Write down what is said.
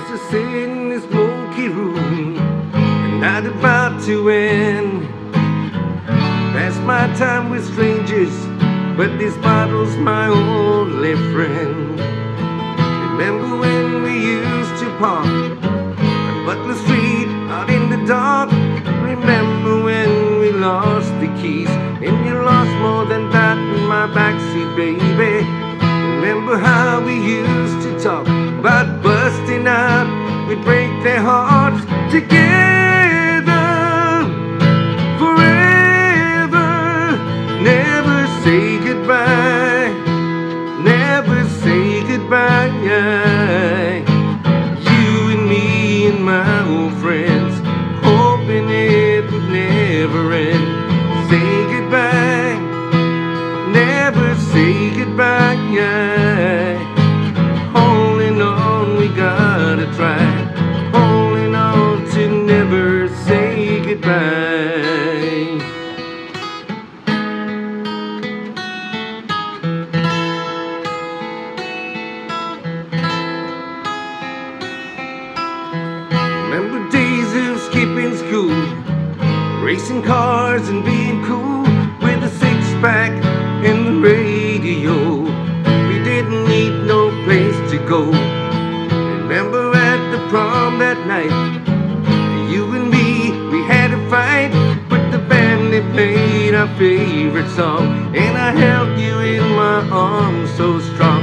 days to sit in this smoky room and not about to end. Pass my time with strangers, but this bottle's my only friend. Remember when we used to park on Butler Street out in the dark? Remember when we lost the keys and you lost more than that in my backseat, baby? Busting out? We'd break their hearts together forever. Never say goodbye. Never say goodbye. You and me and my old friends, hoping it would never end. Say goodbye. Never say goodbye. Try. Holding on to never say goodbye. Remember days of skipping school, racing cars and being cool with a six pack and the radio. We didn't need no place to go. Remember that night, you and me, we had a fight, but the band they played our favorite song, and I held you in my arms so strong.